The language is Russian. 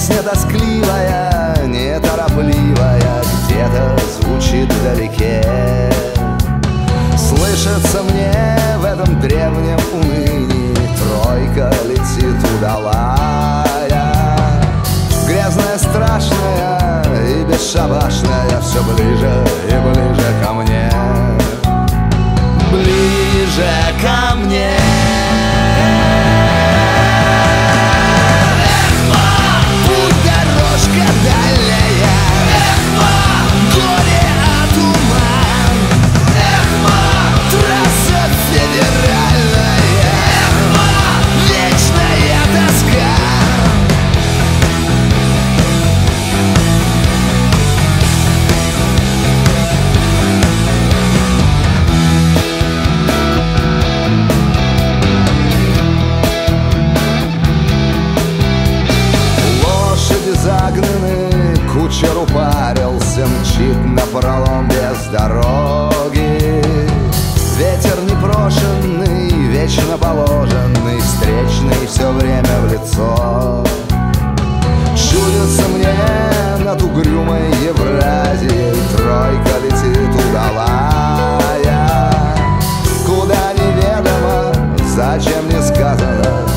Песня тоскливая, неторопливая Где-то звучит вдалеке. Слышится мне в этом древнем унынии Тройка летит удалая. Грязная, страшная и бесшабашная Все ближе и ближе ко мне. Ближе ко мне загнаны Кучер упарился, мчит на пролом без дороги. Ветер непрошенный, вечно положенный Встречный все время в лицо. Чудится мне над угрюмой Евразией Тройка летит удалая. Куда неведомо, зачем не сказано